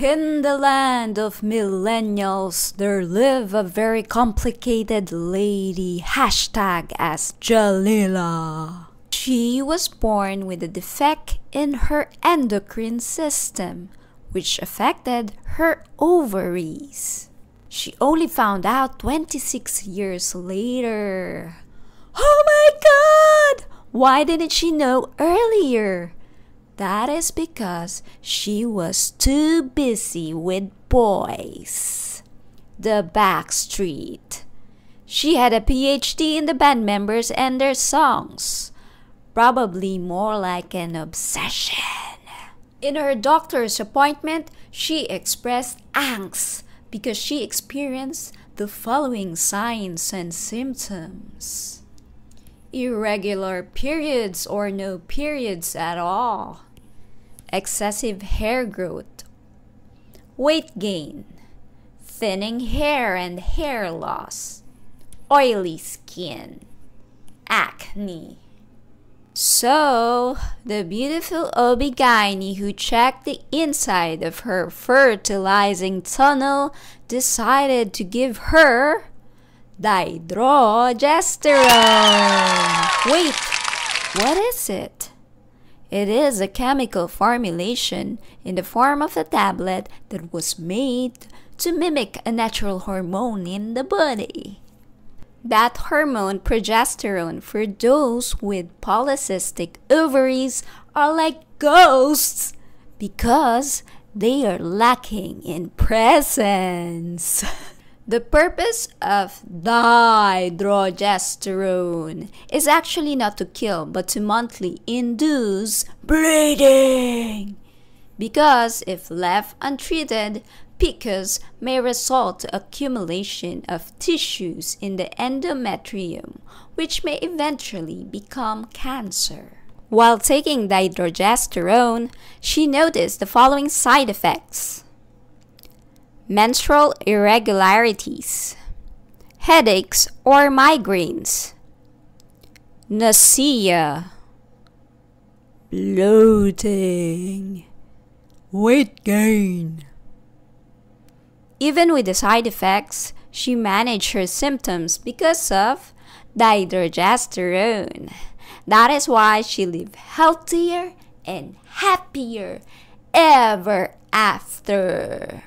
In the land of millennials, there live a very complicated lady, hashtag as Jalila. She was born with a defect in her endocrine system, which affected her ovaries. She only found out 26 years later. Oh my god! Why didn't she know earlier? That is because she was too busy with boys. The Backstreet. She had a PhD in the band members and their songs. Probably more like an obsession. In her doctor's appointment, she expressed angst because she experienced the following signs and symptoms irregular periods or no periods at all, excessive hair growth, weight gain, thinning hair and hair loss, oily skin, acne. So, the beautiful OB-GYN who checked the inside of her fertilizing tunnel decided to give her dihydrogesterone. Wait, what is it? It is a chemical formulation in the form of a tablet that was made to mimic a natural hormone in the body. That hormone, progesterone, for those with polycystic ovaries are like ghosts because they are lacking in presence. The purpose of dihydrogesterone is actually not to kill but to monthly induce bleeding. Because if left untreated, PCOS may result to accumulation of tissues in the endometrium, which may eventually become cancer. While taking dihydrogesterone, she noticed the following side effects menstrual irregularities, headaches or migraines, nausea, bloating, weight gain. Even with the side effects, she managed her symptoms because of dihydrogesterone. That is why she lived healthier and happier ever after.